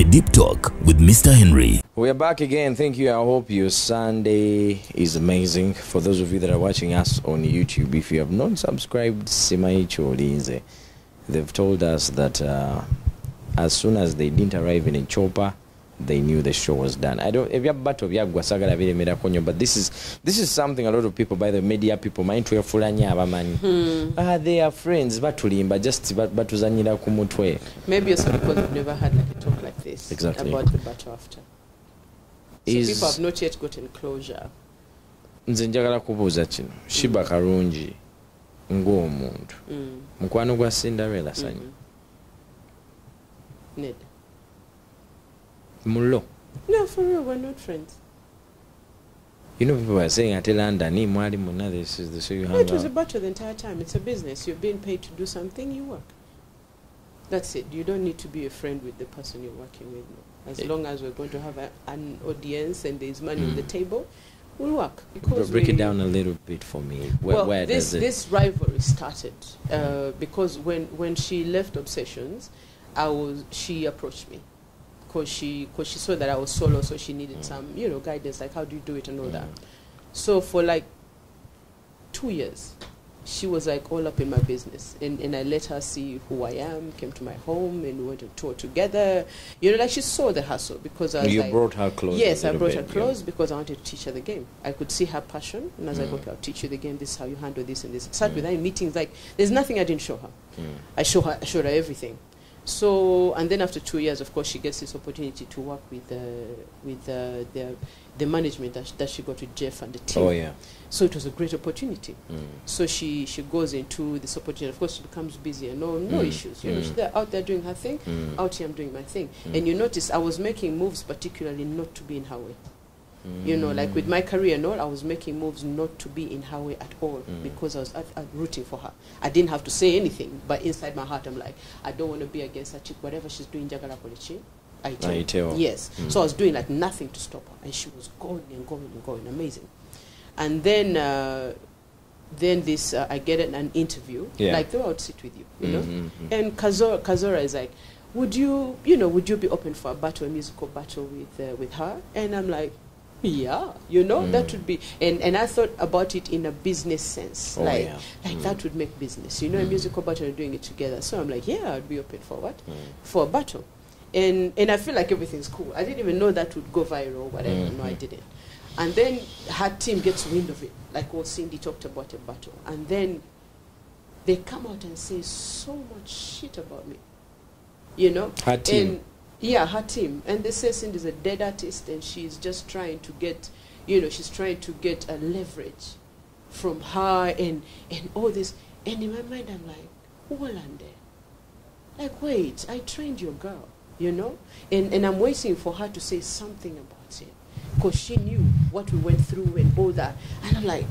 The Deep Talk with Mr. Henry. We are back again. Thank you. I hope your Sunday is amazing. For those of you that are watching us on YouTube, if you have not subscribed, Simaicho Linze, they've told us that uh, as soon as they didn't arrive in a chopper, they knew the show was done. I don't ebyabato byaggwa sagala biremerako nnyo but this is this is something a lot of people by the media people manyi twefulanya abamanyi ah, they are friends batulimba just bat- batuzanyira ku mutwe Maybe also because we've never had like a talk like this Exactly. about the battle after. So Is- people have not yet gotten closure. nze njagala kubuuza kino shiba kalungi ng'omuntu Mm. mukwano gwa cinderella sanyu Ned. Mulo No, for real, we're not friends. you know people are saying ate london muna this is the show you No, it was a out battle the entire time. It's a business. You're being paid to do something, you work. That's it. You don't need to be a friend with the person you're working with. As Eh. long as we're going to have a, an audience and there's money on the Mm. table, we'll work. Because break we, it down a little bit for me where, well, where this does it this rivalry started uh, because when when she left Obsessions, I was she approached me because she because she saw that I was solo, so she needed Mm. some you know guidance like how do you do it and all that. Mm. So for like two years, she was like all up in my business, and and I let her see who I am. Came to my home and we went on tour together. You know, like she saw the hustle because I was you like, brought her close Yes, I brought her bit, yeah. because I wanted to teach her the game. I could see her passion, and I was Mm. like, okay, I'll teach you the game. This is how you handle this and this. With Mm. her in meetings. Like, there's nothing I didn't show her. Mm. I show her, I showed her everything. So, and then after two years, of course, she gets this opportunity to work with uh, with uh, the the management that she, that she got with Jeff and the team. oh yeah So it was a great opportunity. mm. So she she goes into this opportunity. Of course, she becomes busy and no no Mm. issues. You know, Mm. she's there out there doing her thing. Mm. Out here, I'm doing my thing. Mm. And you notice I was making moves, particularly not to be in her way. You know, like with Mm. my career and all, I was making moves not to be in her way at all Mm. because I was at, at rooting for her. I didn't have to say anything, but inside my heart, I'm like, I don't want to be against her chick. Whatever she's doing, Jagala Polichi, I tell. I tell. Yes. Mm. So I was doing like nothing to stop her, and she was going and going and going, amazing. And then, uh, then this, uh, I get an, an interview, Yeah. like they would sit with you, you know. Mhm. And Kazora, Kazora is like, would you, you know, would you be open for a battle, a musical battle with uh, with her? And I'm like, yeah, you know, that Mm. would be. And and I thought about it in a business sense, Oh, like yeah. like Mm. that would make business, you know, a Mm. musical battle and doing it together. So I'm like, yeah, I'd be open for what Mm. for a battle. And and I feel like everything's cool. I didn't even know that would go viral whatever. No, I Mhm. didn't. And then her team gets wind of it, like what Cindy talked about a battle. And then they come out and say so much shit about me. You know? Her team. And yeah, her team. And they say Cindy's a dead artist and she's just trying to get, you know, she's trying to get a leverage from her and, and all this. And in my mind, I'm like, Wolande. Like, wait, I trained your girl, you know? And, and I'm waiting for her to say something about it. Because she knew what we went through and all that. And I'm like,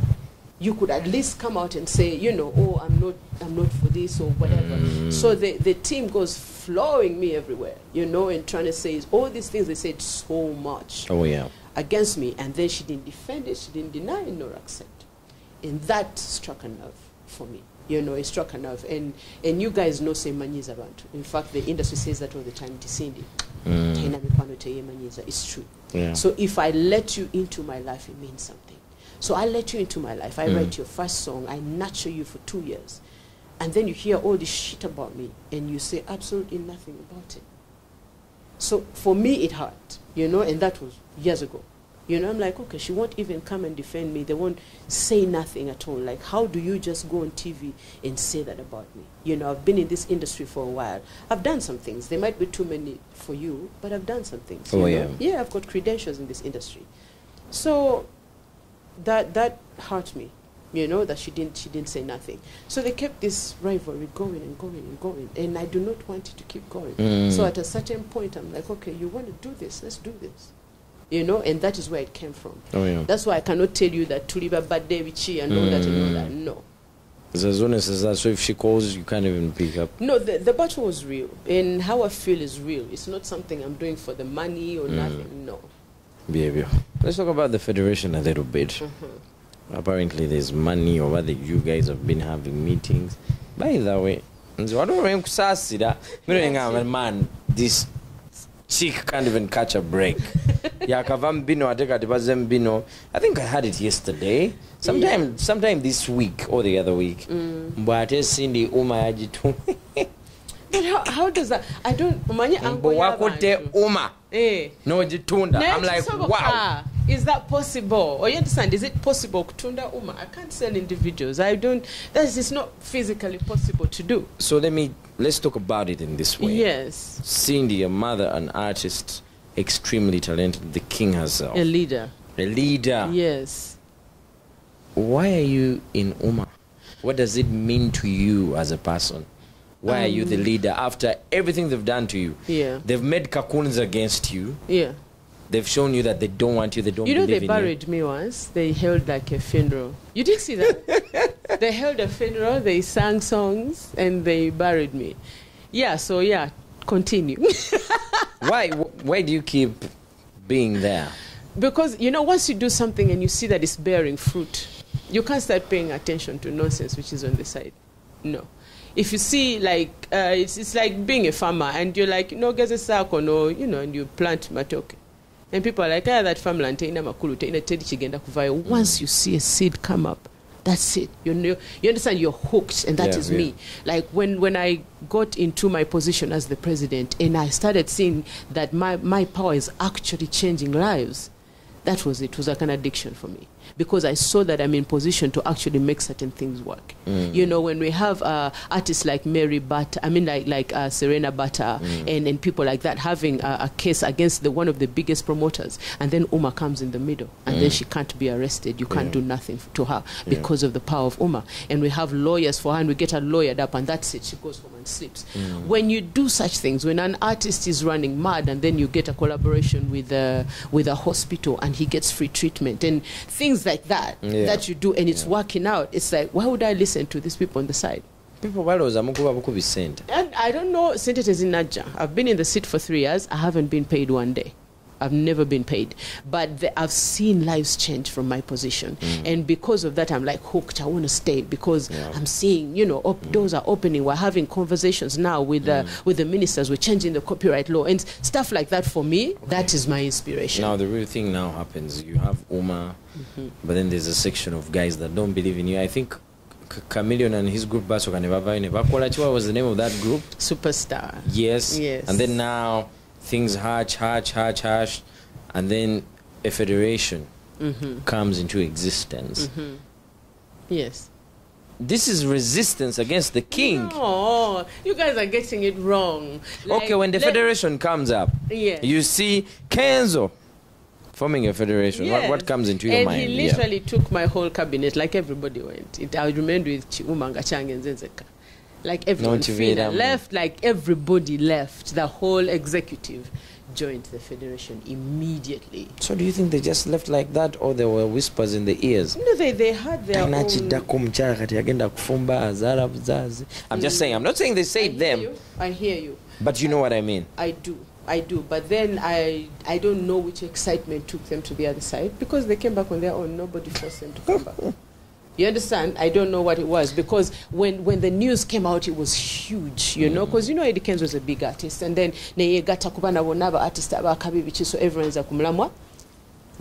you could at least come out and say, you know, oh, I'm not, I'm not for this or whatever. Mm. So the, the team goes flowing me everywhere, you know, and trying to say all these things. They said so much oh yeah against me, and then she didn't defend it, she didn't deny it nor accept. And that struck a nerve for me. You know, it struck a nerve. And and you guys know say manyiza bantu. In fact, the industry says that all the time. Tisindi. Mm. Taina mikwano teye manyiza. It's true. yeah So if I let you into my life, it means something. So I let you into my life. I Mm. write your first song. I nurture you for two years. And then you hear all this shit about me and you say absolutely nothing about it. So for me, it hurt, you know, and that was years ago. You know, I'm like, okay, she won't even come and defend me. They won't say nothing at all. Like, how do you just go on TV and say that about me? You know, I've been in this industry for a while. I've done some things. There might be too many for you, but I've done some things. you Oh, know? yeah. Yeah, I've got credentials in this industry. So that that hurt me, you know, that she didn't she didn't say nothing. So they kept this rivalry going and going and going, and I do not want it to keep going. Mm. So at a certain point, I'm like, okay, you want to do this, let's do this, you know, and that is where it came from. oh yeah That's why I cannot tell you that Tuliba Bade Vici and all that and all that. Mm. No. As honest as that. So if she calls, you can't even pick up. No, the, the battle was real. And how I feel is real. It's not something I'm doing for the money or Mm. nothing. No. Behavior. Let's talk about the federation a little bit. Mhm. Apparently, there's money or whether you guys have been having meetings. By the way, nze waliwo lwenkusaasira mire ngamba man this chick can't even catch a break. Yakava mbino ate kati baze mbino. I think i had it yesterday. Sometime sometime this week or the other week. Mbwe ate sindi uma yagitu But how, how does that? I don't. Angle wakutte y'abantu. uma Eh. n'ogitunda i'm like wow Is that possible? Or you understand? Is it possible kutunda uma? I can't sell individuals. I don't. That is not physically possible to do. so let me let's talk about it in this way Yes, cindy your mother an artist extremely talented the king herself a leader. a leader Yes. why are you in Uma? What does it mean to you as a person? Why are you the um, leader after everything they've done to you? Yeah. They've made cocoons against you. Yeah. They've shown you that they don't want you. They don't You know, they buried me once. They held like a funeral. You didn't see that? they held a funeral, they sang songs, and they buried me. Yeah, so yeah, continue. Why? Why do you keep being there? because, you know, once you do something and you see that it's bearing fruit, you can't start paying attention to nonsense which is on the side. No. If you see, like, uh, it's, it's like being a farmer and you're like, no, get a sack or no, you know, and you plant matoke. And people are like, ah, that farmland, teina makulu, teina tedi chigenda kuvayo. Once you see a seed come up, that's it. You know, you understand you're hooked, and that Yeah, is yeah. me. Like when, when I got into my position as the president and I started seeing that my, my power is actually changing lives, that was it. It was like an addiction for me because I saw that I'm in position to actually make certain things work. Mm. You know, when we have uh, artists like Mary Butter, I mean, like like uh, Serena Bata, mm. and, and people like that having a, a case against the one of the biggest promoters, and then Uma comes in the middle, and then mm. she can't be arrested. You can't Yeah. do nothing to her because of the power of Uma. And we have lawyers for her, and we get her lawyered up, and that's it. She goes home and sleeps. When you do such things, when an artist is running mad, and then you get a collaboration with a, with a hospital, and he gets free treatment, and things like that Yeah. that you do, and it's working out. It's like, why would I listen to these people on the side? People balowooza mukuba bukubi ssente. And I don't know, St. Naja. I've been in the seat for three years. I haven't been paid one day. I've never been paid. But the, I've seen lives change from my position. Mm. And because of that, I'm like hooked. I want to stay because Yeah. I'm seeing, you know, op- mm. doors are opening. We're having conversations now with, the mm. with the ministers. We're changing the copyright law and stuff like that for me. That is my inspiration. Now the real thing now happens. You have Uma, mm-hmm. but then there's a section of guys that don't believe in you. I think Chameleone and his group basoka ne bavayo ne bakola ki? What was the name of that group? Superstar. Yes. Yes. And then now things hatch, hatch, hatch, hatch, and then a federation Mm-hmm. comes into existence. Yes. This is resistance against the king. Oh, you guys are getting it wrong. okay, when the federation comes up, Yes. you see Kenzo forming a federation. What, Yes. what comes into your and mind? he Yeah. literally took my whole cabinet, like everybody went. It, I remained with Chiuma Ngachange and Zenzeka. Like everyone. Fina left, like everybody left. The whole executive joined the federation immediately. So do you think they just left like that, or there were whispers in the ears? No, they, they had their own... kiddako omukyala kati yagenda kufumba azaala buzaazi i'm just mm. saying i'm not saying they I hear them you. I hear you. but you know what i mean I do. I do. But then I I don't know which excitement took them to the other side because they came back on their own. Nobody forced them to come back. You understand? I don't know what it was because when, when the news came out, it was huge, you know, mm. because you know Eddy Kenzo was a big artist, and then neyegata kuba nabo naba artist abakabi bichi, so everyone's like kumulamwa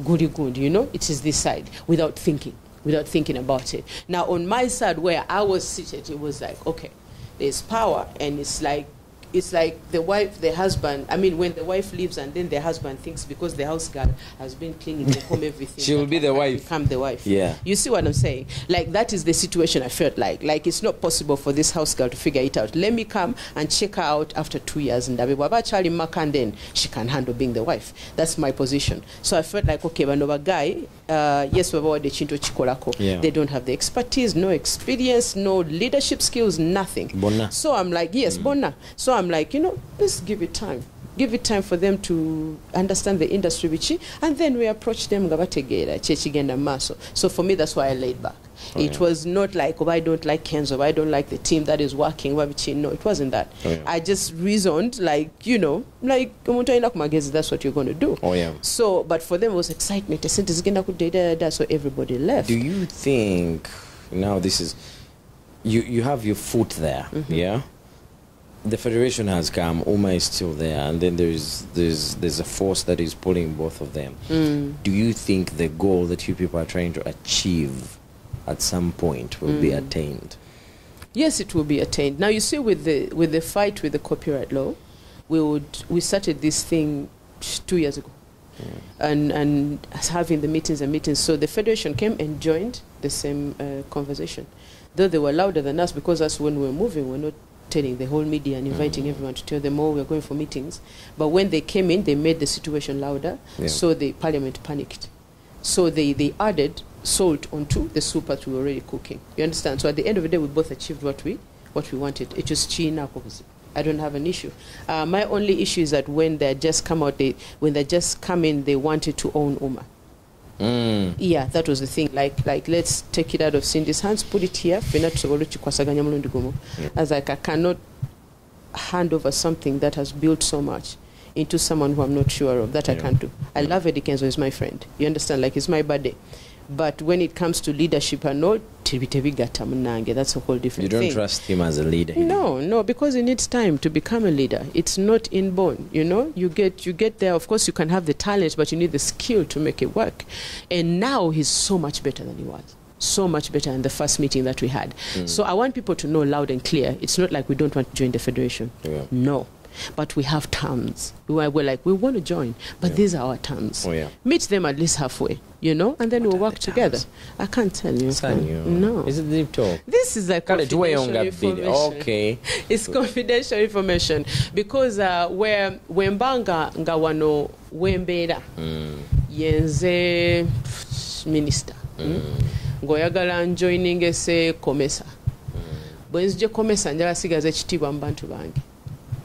goody good, you know, it is this side without thinking, without thinking about it. Now on my side where I was seated, it was like, okay, there's power, and it's like it's like the wife, the husband. I mean, when the wife leaves, and then the husband thinks because the house girl has been cleaning the home, everything. She will be the wife. Become the wife. Yeah. You see what I'm saying? Like that is the situation I felt like. Like it's not possible for this house girl to figure it out. Let me come and check her out after two years and Charlie Maka and then she can handle being the wife. That's my position. So I felt like okay, bano guy, uh, yes, wade chinto chikolako. Yeah. They don't have the expertise, no experience, no leadership skills, nothing. Bonna. So I'm like, yes, Bona. So I'm like, you know, let's give it time. Give it time for them to understand the industry bichi, and then we approach them nga bategeera kyekigenda mu. So for me, that's why I laid back. Oh, it yeah. was not like, oh, I don't like Kenzo, I don't like the team that is working. No, it wasn't that. Oh, yeah. I just reasoned, like, you know, like, omuntu alina ku magezi, that's what you're going to do. oh yeah So, but for them, it was excitement. So everybody left. do you think now this is you you have your foot there Mm-hmm. yeah the federation has come, Uma is still there, and then there's there's there's a force that is pulling both of them. Mm. Do you think the goal that you people are trying to achieve at some point will be Mm. attained? Yes, it will be attained. Now you see, with the with the fight with the copyright law, we would we started this thing two years ago, and and having the meetings and meetings. So the federation came and joined the same uh, conversation, though they were louder than us because us when we were moving, we're not telling the whole media and inviting Mm. everyone to tell them, oh, we're going for meetings. But when they came in, they made the situation louder. Yeah. So the parliament panicked. So they, they added salt onto the soup that we were already cooking. You understand? So at the end of the day, we both achieved what we what we wanted. It was china kokuzi. I don't have an issue. Uh, my only issue is that when they just come out, they when they just come in, they wanted to own Uma. Mm. Yeah, that was the thing. Like, like let's take it out of Cindy's hands, put it here. Fena tusobole tukikwasaganya mulundi gumu. Yeah. As like I cannot hand over something that has built so much into someone who I'm not sure of. That I can't do. I Yeah. love Eddy Kenzo, he's my friend. You understand? Like it's my birthday. But when it comes to leadership and all, that's a whole different You don't thing. trust him as a leader. No, no, because it needs time to become a leader. It's not inborn, you know. You get you get there. Of course, you can have the talent, but you need the skill to make it work. And now he's so much better than he was. So much better in the first meeting that we had. Mm. So I want people to know loud and clear. It's not like we don't want to join the federation. Yeah. No, but we have terms. We were, we're like we want to join, but Yeah. these are our terms. Oh yeah. Meet them at least halfway, you know, and then What we'll work the together. terms? I can't tell you. Can you. No. Is it deep talk? This is a confidential information. Okay. it's confidential information because uh, where wembanga nga wano wembeera Mm. yenze minister Mm. ng'oyagala joining ese komesa Mm. bwe nzije komesa njala sigaza ekitiibwa mu bantu bange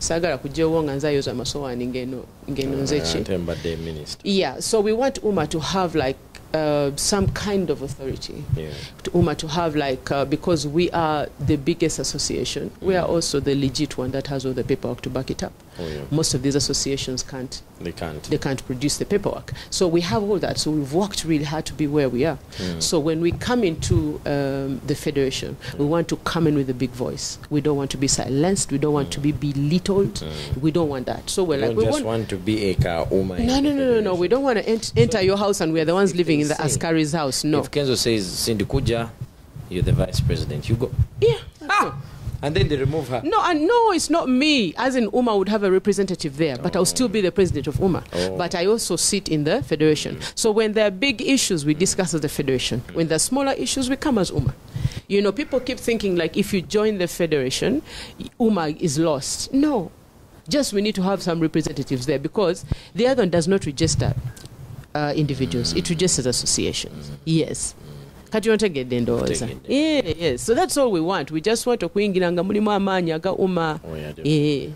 saagala kujjawo nga nzayoza amasowaani ngeno ngeno nze ki Ate mbadde minister. yeah so we want uma to have like uh, some kind of authority Yeah. to UMA to have like uh, because we are the biggest association, we are also the legit one that has all the paperwork to back it up. Oh yeah. Most of these associations can't They can't. they can't produce the paperwork. So we have all that. So we've worked really hard to be where we are. Mm. So when we come into um, the federation, we want to come in with a big voice. We don't want to be silenced. We don't want to be belittled. We don't want that. So we're You like don't we just want. want to be a car Uma. in No, no, no, no, no. We don't want to ent- enter your house and we're the ones living they in the say- Askari's house. No. If Kenzo says Cindy Kuja, you're the vice president. You go. Yeah. Ah! And then they remove her. No, and no, it's not me. As in, UMA would have a representative there, but I'll still be the president of UMA. Oh. But I also sit in the federation. So when there are big issues, we discuss as the federation. When there are smaller issues, we come as UMA. You know, people keep thinking like if you join the federation, UMA is lost. No. Just we need to have some representatives there because the other one does not register uh, individuals, it registers associations. Yes. Kati ontegedde ndowooza yes. so that's all we want we just want okuyingira nga mulimu amaanyi aga uma Oh yeah. definitely. yeah.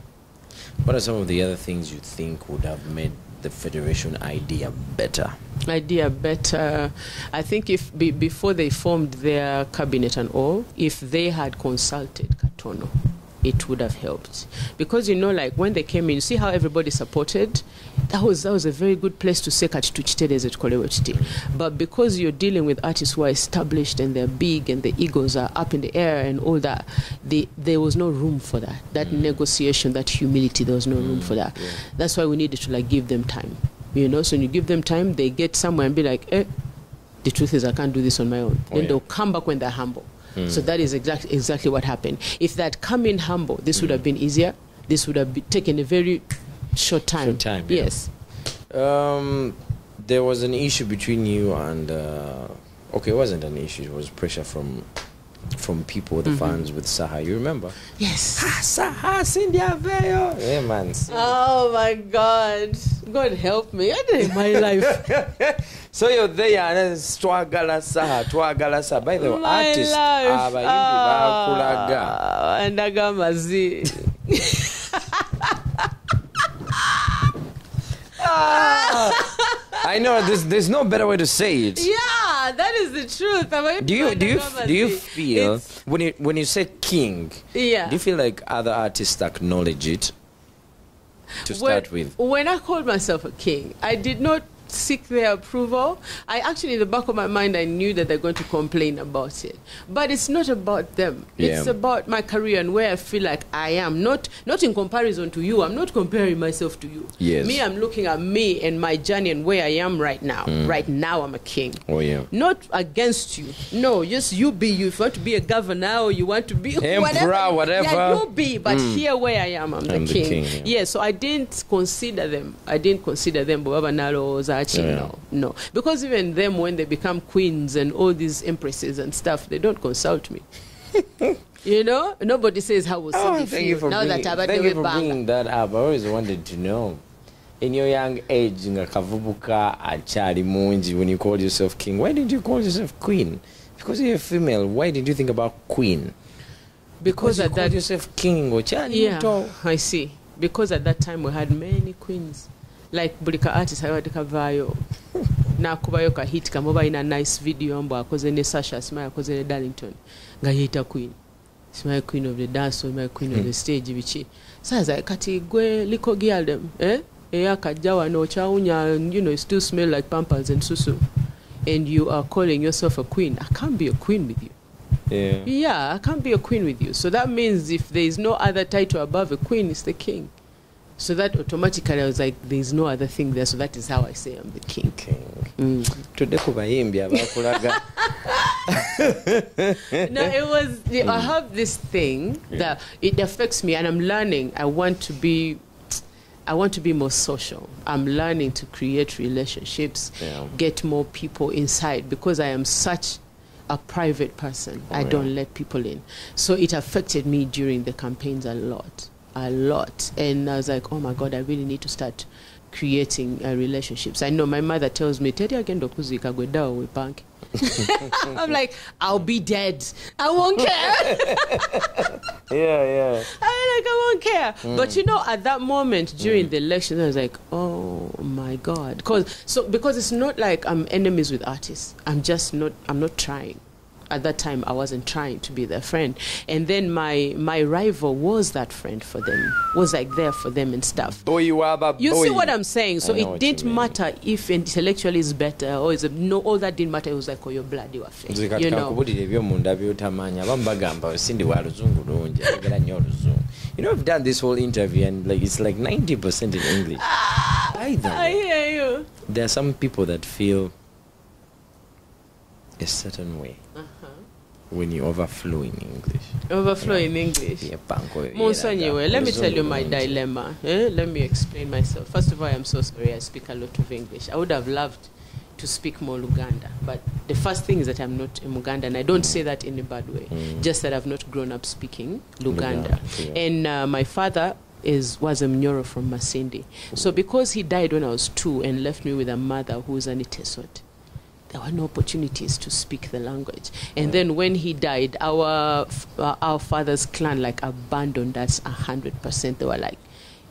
What are some of the other things you think would have made the federation idea better? idea better i think if be, before they formed their cabinet and all if they had consulted katono it would have helped. Because you know like when they came in you see how everybody supported? That was that was a very good place to say kati tukitereeze tukolewe tuti but because you're dealing with artists who are established and they're big and the egos are up in the air and all that the, there was no room for that. That negotiation that humility there was no room for that. Yeah. that's why we needed to like give them time. You know so when you give them time they get somewhere and be like eh the truth is i can't do this on my own. Oh, then yeah. they'll come back when they're humble Mm. so that is exactly exactly what happened if they had come in humble this would have been easier this would have be, taken a very short time Short time, yeah. yes Um, there was an issue between you and uh, okay, it wasn't an issue. It was pressure from from people, the fans with Saha. You remember? yes. Saha, Cindy Aveyo. Yeah, man. oh my god. God help me. I did my life. So you're there and then twagala saha twagala saha. By the way my artist life. abayimbi bakulaga Ah, endaga amazi i know there's, there's no better way to say it. Yeah that is the truth. Do you do you do you feel It's- when you when you say king yeah. do you feel like other artists acknowledge it? To start when, with. when I called myself a king, I did not seek their approval. I actually, in the back of my mind, I knew that they're going to complain about it. But it's not about them. It's about my career and where I feel like I am. Not not in comparison to you. I'm not comparing myself to you. Yes. Me, I'm looking at me and my journey and where I am right now. Hmm. Right now, I'm a king. Oh yeah. Not against you. No, just you be you. If you want to be a governor or you want to be Emperor, whatever, whatever. Yeah, you be. But hmm. here where I am, I'm the I'm the king. king, yeah. yeah. so I didn't consider them. I didn't consider them. Baba Nalo, Yeah. no, no. Because even them, when they become queens and all these empresses and stuff, they don't consult me. you know, nobody says how will Oh, thank you for now bringing, that I've thank you for bringing that up. I always wanted to know. In your young age, nga kavubuka achali munji, when you called yourself king, why didn't you call yourself queen? Because you're a female, why did you think about queen? Because you at called that yourself king or chali Yeah. I see. Because at that time we had many queens. Like buli ka artist ayabadde kavaayo n'akubayo ka hit kamu oba alina nice video mbu akoze ne sasha simanyi akoze ne darlington nga yeeta queen simanyi queen of the dance simanyi queen of the stage biki saaza kati gwe liko gialdem eh? eyakajja wano okyawunya you know, you still smell like pampers and susu and you are calling yourself a queen i can't be a queen with you Yeah. yeah, I can't be a queen with you. So that means if there is no other title above a queen, it's the king. So that automatically I was like, there is no other thing there. So that is how I say I'm the king. King. Mm. tudde ku bayimbi abakulaga no, it was. I have this thing that it affects me, and I'm learning. I want to be. I want to be more social. I'm learning to create relationships, Yeah. get more people inside because I am such a private person. I yeah. don't let people in. So it affected me during the campaigns a lot, a lot. And I was like, oh my God, I really need to start creating uh, relationships. I know my mother tells me, Teddy gwe ddawo wepanke." I'm like, I'll be dead. I won't care. yeah yeah I'm like I won't care. But you know, at that moment during the election, I was like, oh my god, because so because it's not like I'm enemies with artists. I'm just not. I'm not trying. At that time, I wasn't trying to be their friend, and then my my rival was that friend for them. Was like there for them and stuff. boy waba You boy see what I'm saying? So it didn't matter if intellectually is better or is no. All that didn't matter. It was like, oh, your bloody affair. nze kati You know. kankubulira ebyomunda byotamanyi abamu bagamba osindi wa luzungu lungi ayagala you know i've done this whole interview and like it's like 90% in english the I hear you. there are some people that feel a certain way Uh-huh. When you overflow in english Overflow in English. Yeah, panko Monsonyewe, let me tell you my dilemma. Eh? Let me explain myself. First of all, I'm so sorry I speak a lot of English. I would have loved to speak more Luganda, but the first thing is that I'm not a Muganda, and I don't say that in a bad way. Mm. Just that I've not grown up speaking Luganda. Luganda, yeah. And uh, my father is was a Mnyoro from Masindi. So because he died when I was two and left me with a mother who's an Itesot, there were no opportunities to speak the language. And then when he died, our uh, our father's clan like abandoned us a hundred percent. They were like,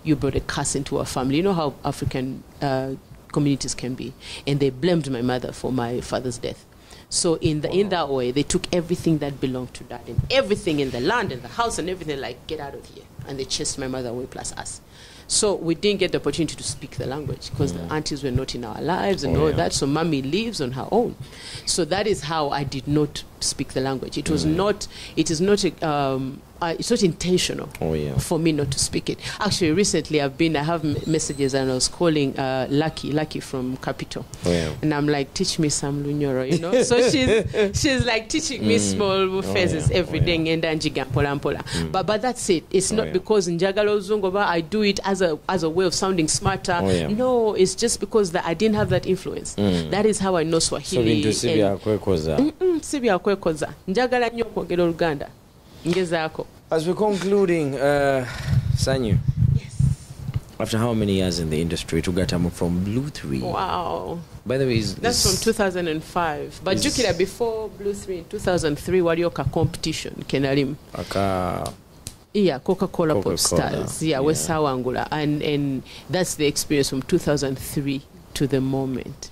"You brought a curse into our family." You know how African uh, communities can be, and they blamed my mother for my father's death. So in the in that way, they took everything that belonged to dad and everything in the land and the house and everything. Like, get out of here! And they chased my mother away plus us. So we didn't get the opportunity to speak the language because the aunties were not in our lives and Oh, all yeah. that. So mommy lives on her own. So that is how I did not speak the language. It was not. It is not. a- Um, uh, it's not intentional oh yeah for me not to speak it. Actually, recently I've been. I have messages and I was calling uh, Lucky, Lucky from Capital, oh yeah and I'm like, teach me some Lunyoro, you know. so she's she's like teaching mm. me small phrases yeah. every Oh, day, yeah. and then jiga mpola Mm. But but that's it. It's Oh, not yeah. because njagala uzungu, but I do it as a as a way of sounding smarter. Oh, yeah. No, it's just because that I didn't have that influence. Mm. That is how I know so Swahili. bintu si and- byakwekoza Mm, si byakwekoza njagala nnyo okwogera oluganda as we're concluding uh, sanyu. After how many years in the industry to tugatamu from blue 3 wow. By the way is, that's is- from 2005 but jukira before blue 3 in 2003 waliyo ka competition? Kenalimu aka yeah coca-cola, pop Coca-Cola, stars. Yeah, yeah. wesawangula and, and that's the experience from 2003 to the moment.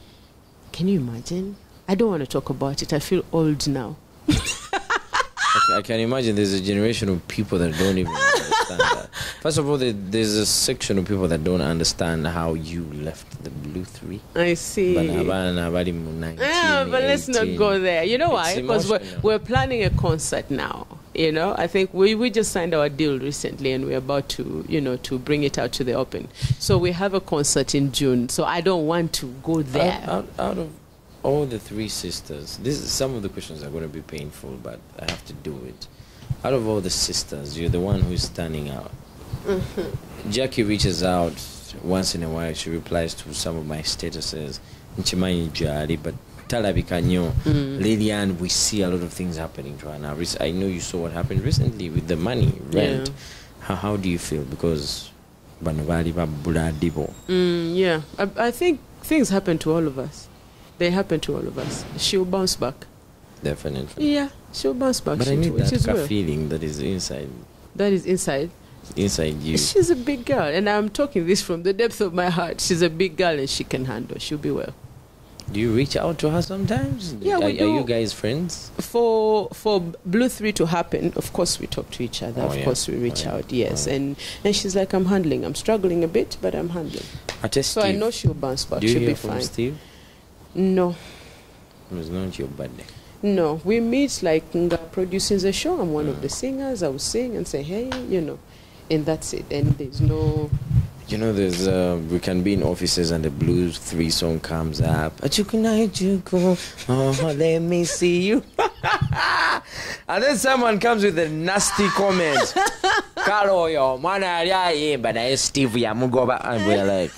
Can you imagine? I don't want to talk about it. I feel old now I can imagine there's a generation of people that don't even understand that. First of all, there, there's a section of people that don't understand how you left the Blue Three. I see. Bana- bana bali ah, mu 19, Yeah, but let's not go there. You know why? Because we're, we're planning a concert now. You know, I think we, we just signed our deal recently and we're about to, you know, to bring it out to the open. So we have a concert in June. So I don't want to go there. Out, out, out of all the three sisters, this is, some of the questions are going to be painful, but I have to do it. Out of all the sisters, you're the one who's standing out. Mm-hmm. Jackie reaches out once in a while. She replies to some of my statuses. Nchimanyi jali, but talabika nnyo. Mm. Lillian, we see a lot of things happening to her now. I know you saw what happened recently with the money rent. Yeah. How, how do you feel? Because bano baali babbula ddibo. Mm, yeah, I, I think things happen to all of us. They happen to all of us. She'll bounce back. Definitely. Yeah, she'll bounce back. But I need that well. feeling that is inside That is inside. inside you. She's a big girl, and I'm talking this from the depth of my heart. She's a big girl, and she can handle. She'll be well. Do you reach out to her sometimes? Yeah, are, we are you guys friends? For for Blue Three to happen, of course we talk to each other. Oh, of yeah. course we reach Oh, yeah. out. Yes, Oh, and and she's like, I'm handling. I'm struggling a bit, but I'm handling. So I know she'll bounce back. Do you She'll hear be from fine. Steve? No, It's not your birthday. no. We meet like nga producing the show. I'm one of Mm. the singers. I will sing and say, hey, you know, and that's it. And there's no. You know, there's uh, we can be in offices and the blues three song comes up. Oh, let me see you. and then someone comes with a nasty comment. Kalo yo, mwana yali ayimba naye Steve yamugoba. And we're like,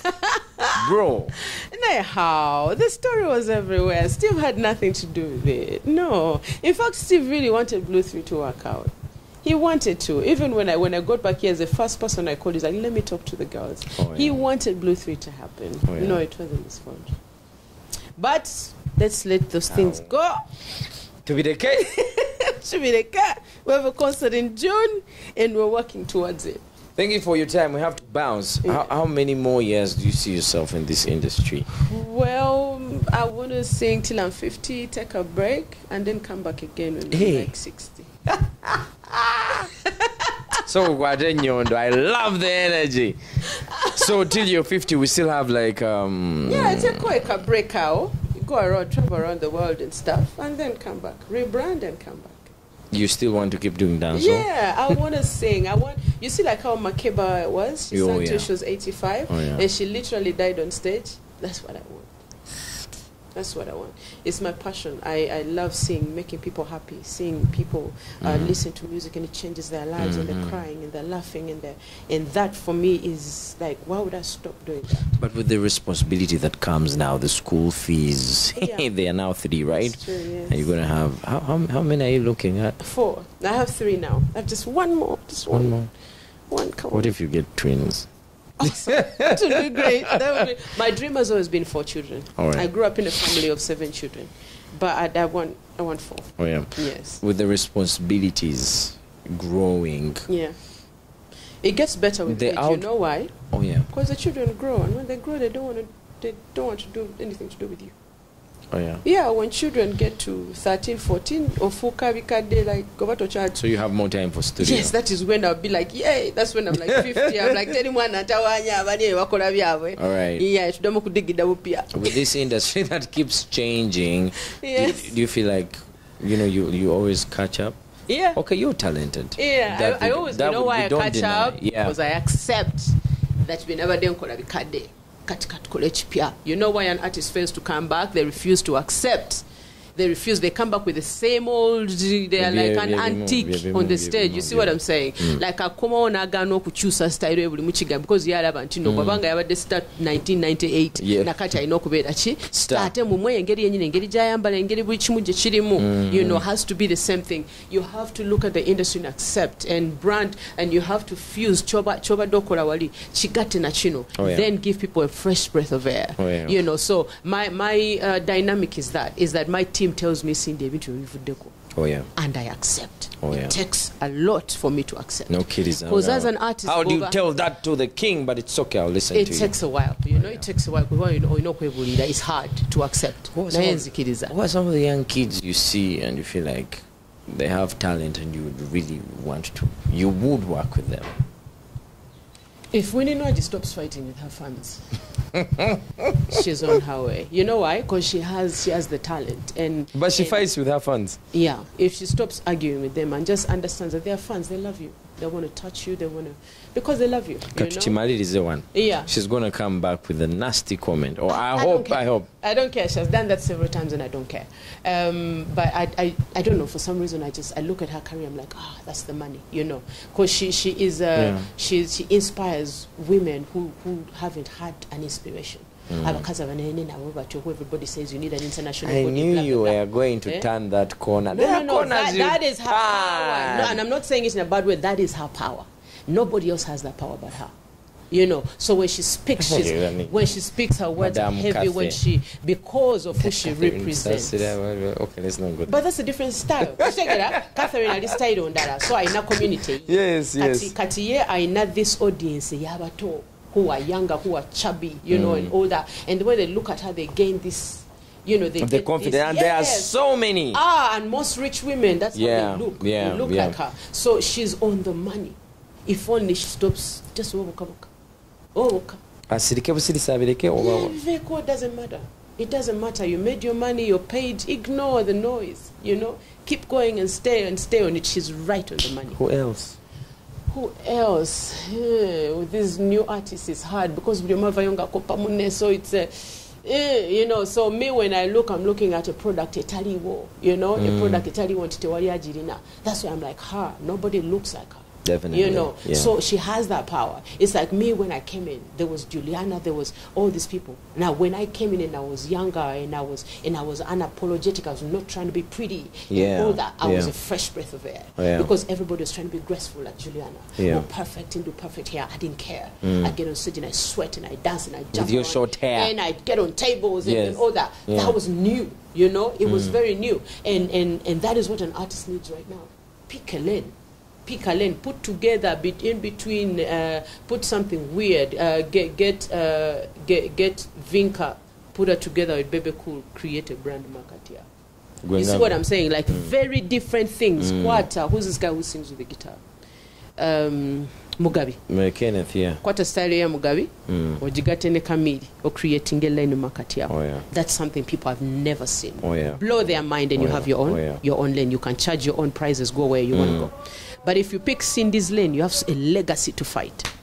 bro. Anyhow, the story was everywhere. Steve had nothing to do with it. No. In fact, Steve really wanted Blue 3 to work out. He wanted to. Even when I when I got back here, as the first person I called, he's like, let me talk to the girls. Oh, He wanted Blue 3 to happen. Oh, yeah. No, it wasn't his fault. But let's let those things Ow. go. To be the case. to be the cat. We have a concert in June and we're working towards it. Thank you for your time. We have to bounce. How, how many more years do you see yourself in this industry? Well, I want to sing till I'm 50, take a break, and then come back again when Hey. I'm like 60. So Gwade Nyondo, I love the energy. So till you're 50, we still have like um. Yeah, take like a break out, go around, travel around the world and stuff, and then come back, rebrand and come back. You still want to keep doing dance? Yeah, I want to sing. I want. You see, like how Makeba was. She Oh, sang yeah. till she was 85, Oh, yeah. and she literally died on stage. That's what I want. That's what I want. It's my passion. I, I love seeing, making people happy, seeing people uh, Mhm. listen to music and it changes their lives and Mhm. they're crying and they're laughing and they're, and that for me is like, why would I stop doing that? But with the responsibility that comes now, the school fees, Yeah. they are now three, right? True, yes. And you're gonna have how, how how many are you looking at? Four. I have three now. I have just one more. Just one, One more. One. Come What on. if you get twins? that would be great. That would be, my dream has always been four children. Right. I grew up in a family of seven children, but I, I want I want four. Oh yeah. Yes. With the responsibilities growing. Yeah. It gets better with The age. You know why? Oh yeah. Because the children grow, and when they grow, they don't want to. They don't want to do anything to do with you. Oh yeah. Yeah, when children get to 13, 14, or fuka bikade, like go back to church. So you have more time for studio. Yes, that is when I'll be like, yay, that's when I'm like 50. I'm like, teri mwana atawanya abali bakola byabwe. All right. Yeah, tuddamu kudigida bupya. With this industry that keeps changing, do, you, Yes. do you feel like you know you you always catch up? Yeah. Okay, you're talented. Yeah, That I, I always, that you know would- why I catch deny. up? Yeah. Because I accept that bye nabadde nkola bikadde kati katukole kipya. You know why an artist fails to come back? They refuse to accept. They refuse. They come back with the same old. They are like an antique on the stage. You see what I'm saying? Mm. Like akomawo n'agaana okukyusa style ye buli mukiga because yalaba nti no bwabanga yabadde start 1998 Yeah. nakati alina okubeera ki start mumwe engeri yenyini engeri gyayambala engeri buli kimu gye kirimu you know has to be the same thing you have to look at the industry and accept and brand and you have to fuse choba kyobadde okola wali kigatte na kino Oh, then give people a fresh breath of air Oh, yeah. you know so my, my uh, dynamic is that is that my team tells me cindy ebintu byebivuddeko Oh yeah. and i accept Oh, yeah. it takes a lot for me to accept No kiddies. Because as an artist, how do you Boba- tell that to the king? But it's okay. I'll listen it to takes a while you know oh, it takes a while kuba olina olina okwebulira it's hard to accept What was some naye of- nzikiriza you. Who are some of the young kids you see and you feel like they have talent and you would really want to? You would work with them. If Winnie Nwagi stops fighting with her fans, she's on her way. You know why? Because she has she has the talent, and But she and- fights with her fans. Yeah, if she stops arguing with them and just understands that they're fans, they love you. They want to touch you. They want to because they love you. you is the one. Yeah. She's gonna come back with a nasty comment. Or I, I hope. I hope. I don't care. She has done that several times, and I don't care. Um, but I, I, I don't know. For some reason, I just I look at her career. I'm like, ah, that's the money, you know, because she she is uh, Yeah. she she inspires women who who haven't had an inspiration. Mm. Abakazi abanene nabo batyo, everybody says you need an international I body, knew blah, you blah, blah. were going to Eh? turn that corner. No, There no, no. That, that is her power. No, and I'm not saying it in a bad way. That is her power. Nobody else has that power but her. You know, so when she speaks, she's, when she speaks, her words Madame are heavy. When she, because of who she represents. Okay, that's not good But that's a different style. Kutegera, Catherine ali style ondala. So ayina community. Yes, Kati, yes. kati ye ayina this audience y'abato who are younger, who are chubby, you know, and older. that. And when they look at her, they gain this, you know, they The confidence. This, And there are so many. Ah, and most rich women, that's Yeah, how they look. yeah, they look yeah. like her. So she's on the money. If only she stops just woboka boka. Woboka. asirike busirisi abireke oba Vehicle doesn't matter. It doesn't matter. You made your money, you're paid. Ignore the noise, you know. Keep going and stay and stay on it. She's right on the money. who else Who else? Eh, with these new artists, is hard because buli omwe avayongako pamune, so it's a, eh, you know. So me, when I look, I'm looking at a product etaliwo, you know, a product etaliwo nti tewali agirina. That's why I'm like her. Nobody looks like her. Definitely, You know, yeah. so she has that power. It's like me when I came in. There was Juliana. There was all these people. Now, when I came in and I was younger and I was and I was unapologetic, I was not trying to be pretty. Yeah, all that. I was a fresh breath of air Yeah. because everybody was trying to be graceful like Juliana. Yeah. Or perfect do perfect hair. I didn't care. Mm. I get on stage and I sweat and I dance and I jump. your around short hair. And I get on tables and, Yes. and all that. Yeah. That was new. You know, it was mm. very new. And, and and that is what an artist needs right now. Pick a lane. Pick a lane. Put together in between. Uh, put something weird. Uh, get get uh, get get Vinka. Put her together with Bebe Cool. Create a brand market marketeer. You see what I'm saying? Like very different things. Kwata, who's this guy who sings with the guitar? Um, Mugabe. Me- Kenneth yeah Kwata style ya Mugabe. Mm. Ojigate ne Kamili. Or creating a line market Oh, yeah. That's something people have never seen. oh yeah Blow their mind and Oh, you yeah. have your own Oh, yeah. your own lane. You can charge your own prices, go where you want to go. But if you pick Cindy's lane, you have a legacy to fight.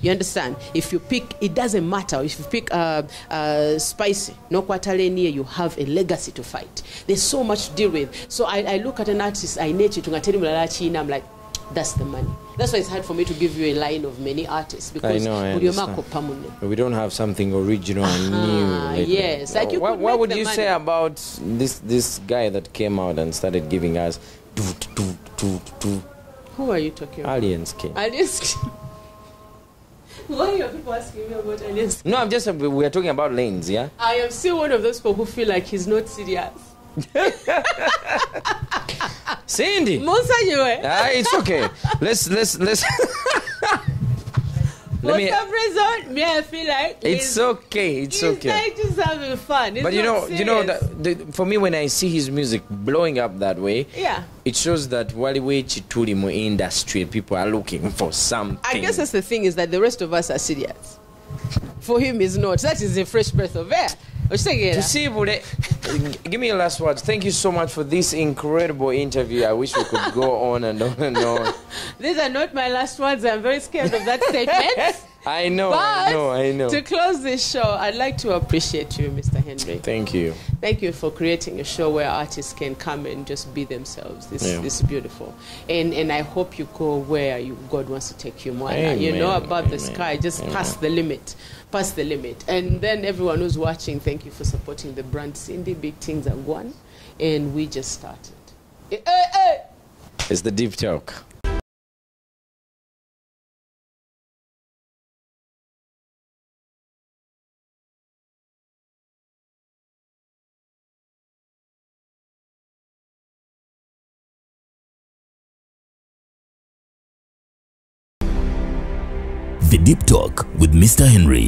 You understand? If you pick, it doesn't matter. If you pick uh, uh, spicy, no kwatalenia, you have a legacy to fight. There's so much to deal with. So I, I look at an artist, I nature to tell him, I'm like, that's the money. That's why it's hard for me to give you a line of many artists because know, I buli understand. we don't have something original and Ah, new lately. yes. Like you what, what would you money. say about this this guy that came out and started giving us toot, toot, toot, toot, Who are you talking about? aliens came Aliens. Why are people asking me about aliens? no i'm just we are talking about lanes yeah I am still one of those people who feel like he's not serious. cindy Monsanyiwe. ah, it's okay let's let's let's For let me some reason, me I feel like it's he's, okay it's okay like just having fun. He's but you know you know that the, for me when i see his music blowing up that way Yeah. it shows that waliwe chituli mu industry people are looking for something I guess that's the thing is that the rest of us are serious. For him, is not. That is a fresh breath of air. Tusibule, give me your last words. Thank you so much for this incredible interview. I wish we could go on and on and on. These are not my last words. I'm very scared of that statement. I know, but I know, I know. to close this show, I'd like to appreciate you, Mr. Henry. Thank you. Thank you for creating a show where artists can come and just be themselves. This, Yeah. this is beautiful, and and I hope you go where you, God wants to take you, Moana. You know Amen. above the sky, just Amen. pass the limit, Past the limit, and then everyone who's watching, thank you for supporting the brand. Cindy, big things are gone, and we just started. Eh, eh, eh. It's the deep talk. Deep Talk with Mr. Henry.